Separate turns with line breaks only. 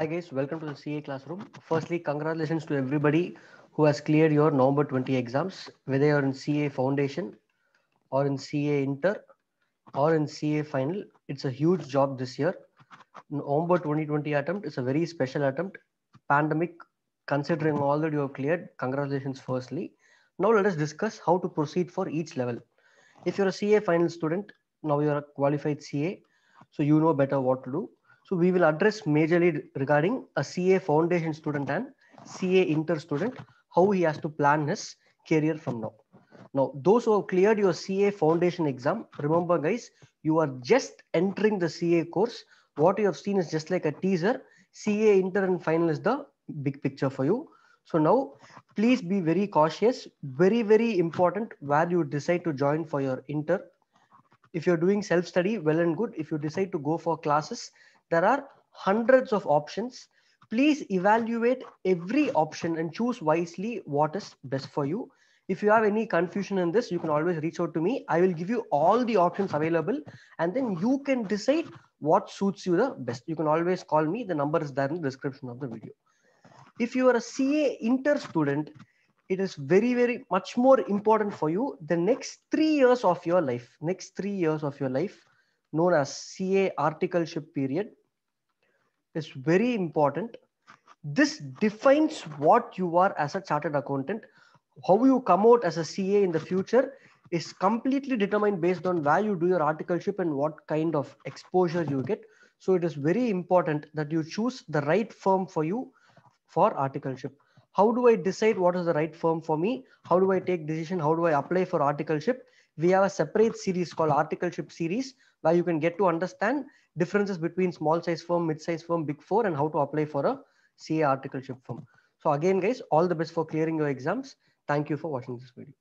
Hi guys, welcome to the CA classroom. Firstly, congratulations to everybody who has cleared your November 20 exams, whether you're in CA Foundation or in CA Inter or in CA Final. It's a huge job this year. November 2020 attempt is a very special attempt. Pandemic, considering all that you have cleared, congratulations firstly. Now let us discuss how to proceed for each level. If you're a CA Final student, now you're a qualified CA, so you know better what to do. So we will address majorly regarding a CA foundation student and CA inter student, how he has to plan his career from now. Now, those who have cleared your CA foundation exam, remember guys, you are just entering the CA course. What you have seen is just like a teaser. CA inter and final is the big picture for you. So now, please be very cautious. Very, very important where you decide to join for your inter. If you're doing self-study, well and good. If you decide to go for classes, there are hundreds of options. Please evaluate every option and choose wisely what is best for you. If you have any confusion in this, you can always reach out to me. I will give you all the options available and then you can decide what suits you the best. You can always call me. The number is there in the description of the video. If you are a CA inter student, it is very, very much more important for you the next three years of your life, next three years of your life, known as CA articleship period is very important. This defines what you are as a chartered accountant. How you come out as a CA in the future is completely determined based on where you do your articleship and what kind of exposure you get. So it is very important that you choose the right firm for you for articleship. How do I decide what is the right firm for me? How do I take decision? How do I apply for articleship? We have a separate series called articleship series where you can get to understand differences between small size firm, mid size firm, big four, and how to apply for a CA articleship firm. So again, guys, all the best for clearing your exams. Thank you for watching this video.